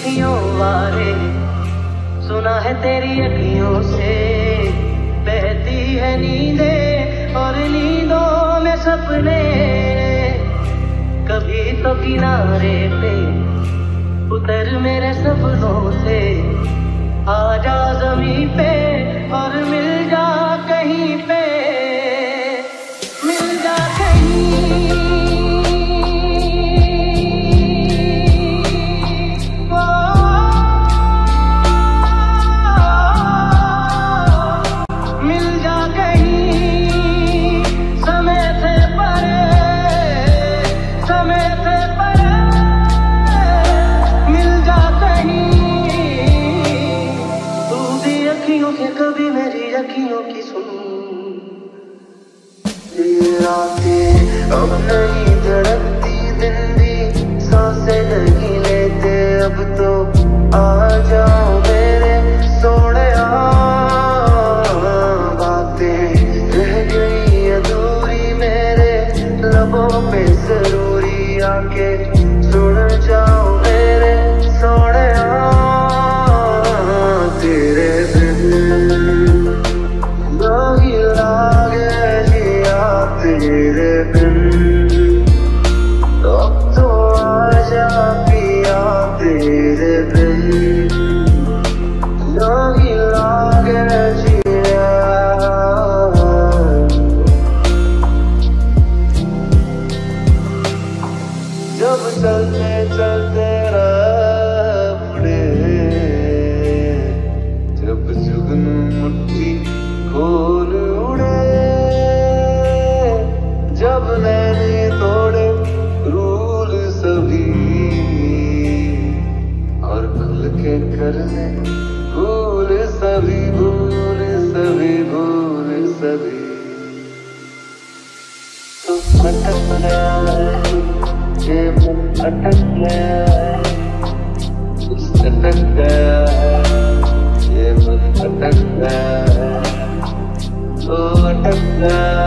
चिट्ठियों सुना है तेरी अखियों से। बहती है नींदे और नींदों में सपने। कभी तो किनारे पे उतर मेरे सपनों से। आ जा जमी पे और मिल जा कहीं पे। hurt में भूल सभी भूल सभी भूल सभी। तुम अटक गया अटक गया अटक गया ये मन अटक गया ओ अटक गया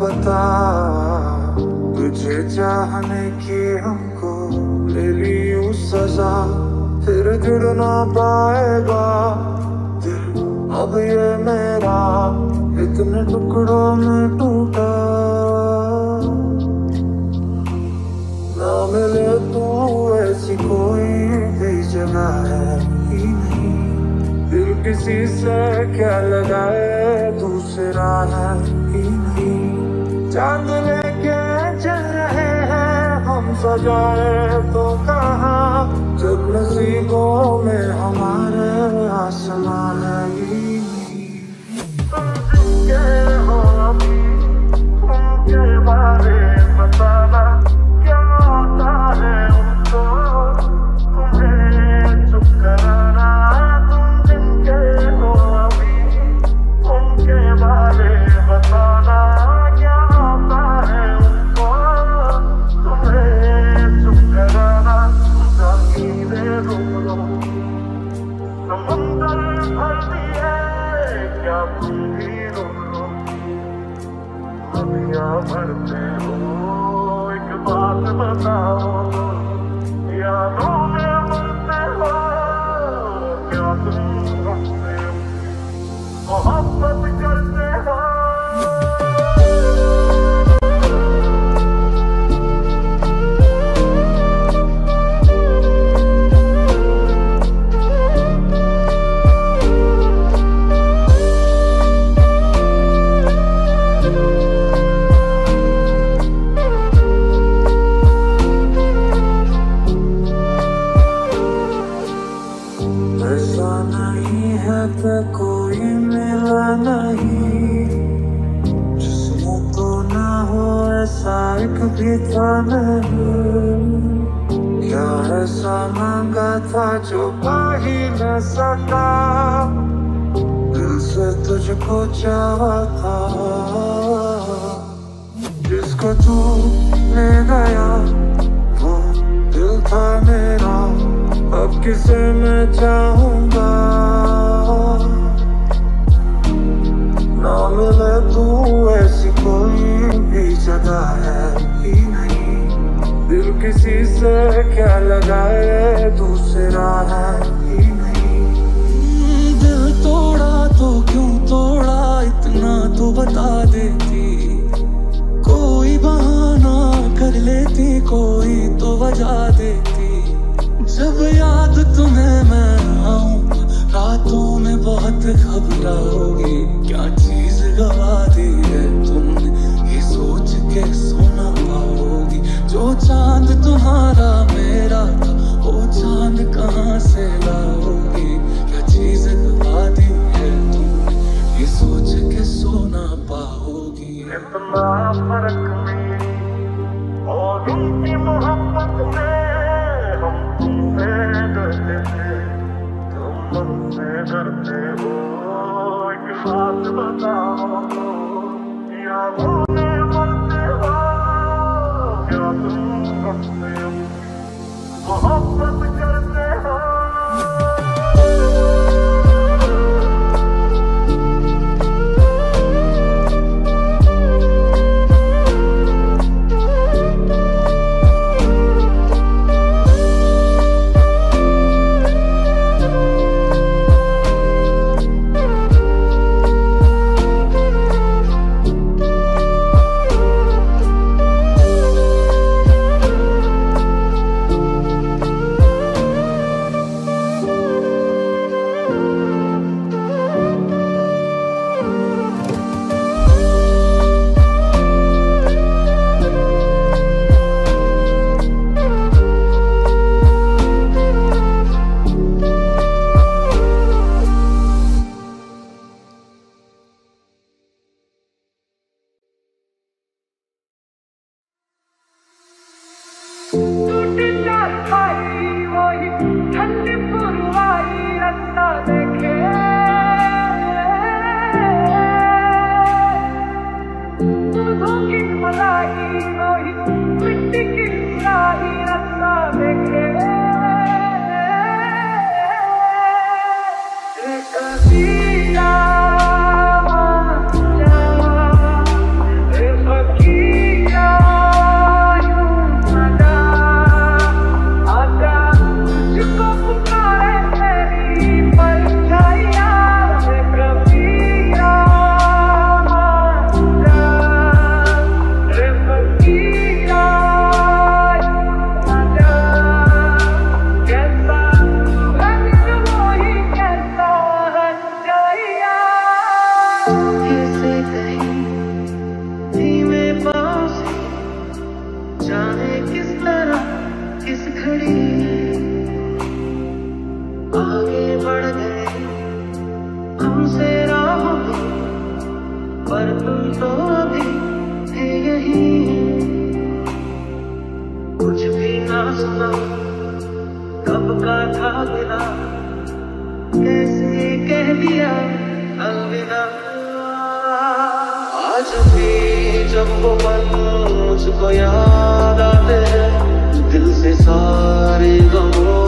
पता तुझे चाहने की हमको ले ली सजा। फिर जुड़ ना पाएगा दिल, अब ये मेरा। इतने टुकड़ों में चाँद लेके चल रहे हैं, हम सजाए तो कहा? जब नसीबों में हमारे आसमान है। ही अभी बारे बताना। नदियाँ भरते हो एक बात बताओ भी है ही नहीं। दिल किसी से क्या लगाए, दूसरा है ही नहीं। दिल तोड़ा तो क्यों तोड़ा, इतना तो बता देती। कोई बहाना कर लेती, कोई तो वजह देती। जब याद तुम्हें मैं आऊँ, रातों में बहुत घबराओगी। क्या चीज़ गवा चाँद तुम्हारा मेरा था। वो चाँद कहाँ से लाओगी? क्या चीज़ गवा दी है तुमने ये सोच के सोना पाओगी। इतना फ़र्क मोहब्बत में हम डरते डरते हो, एक बात बताओ यादों जाने किस तरह, किस खड़ी आगे बढ़ गए, हमसे राहों पर तुम तो अभी थे यही। कुछ भी ना सुना, कब का था बिना, कैसे कह दिया अलविदा। आज भी जब वो बंद मुझको याद आते दिल से सारे गमों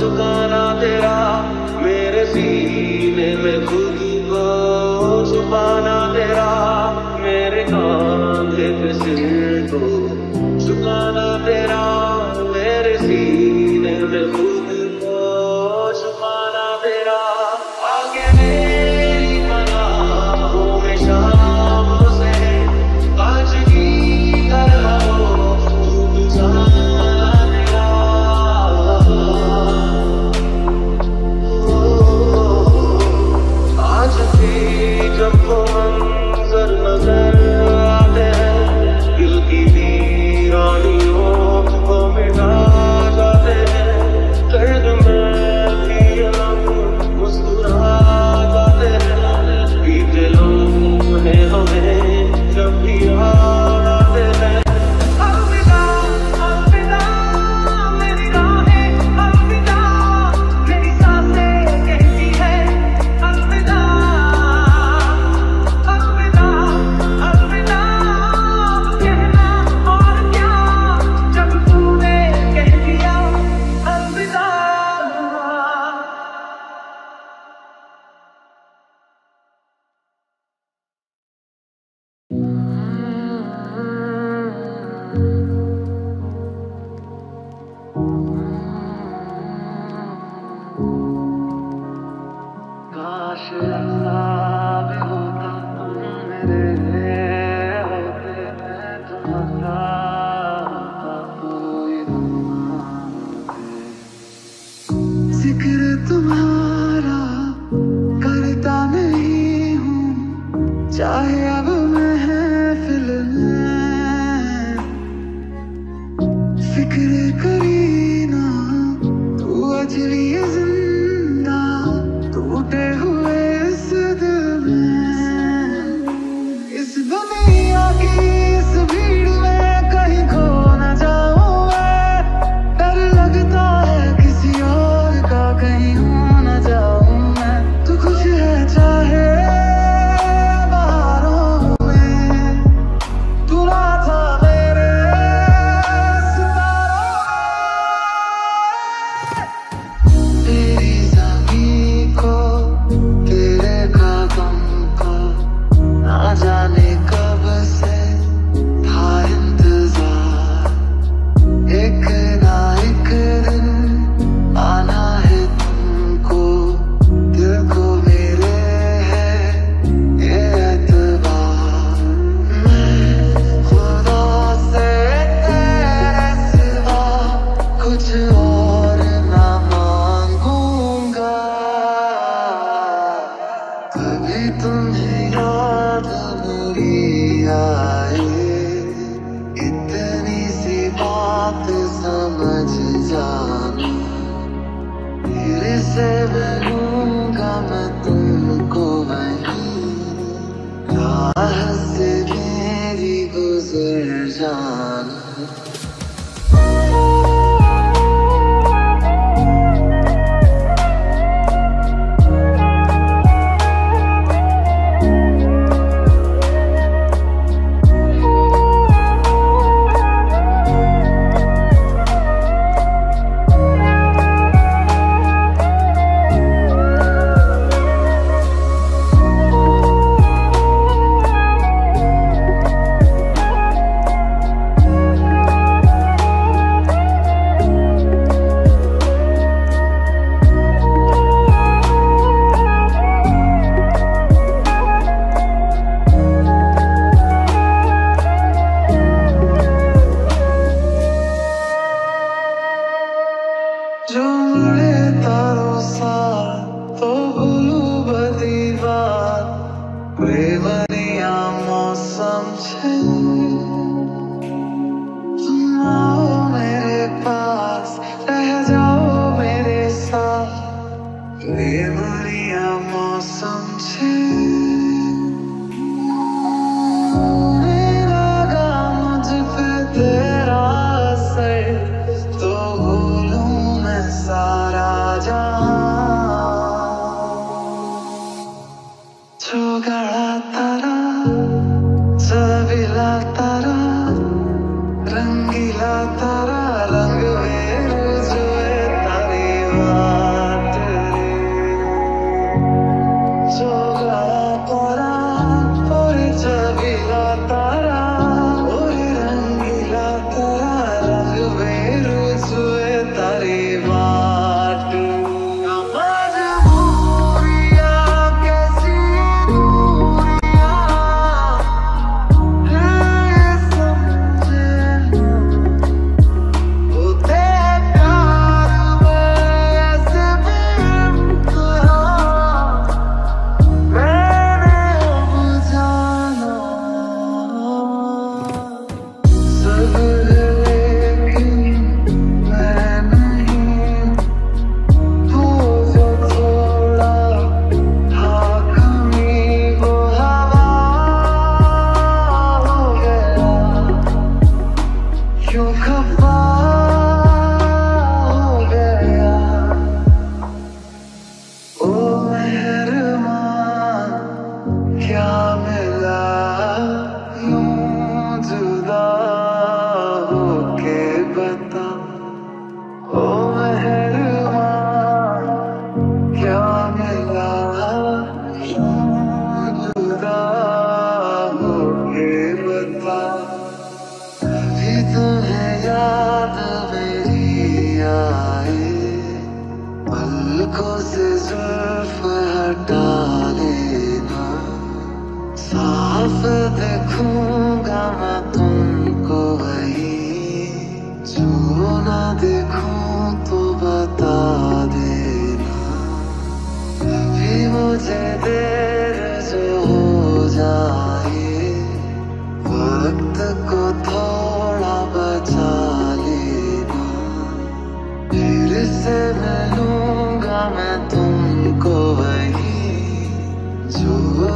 ठिकाना तेरा मेरे सीने में खुद को छुपाना तेरा मेरे कांधे पे सिर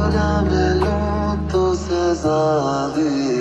वही जो ना मिलूं तो सजा दे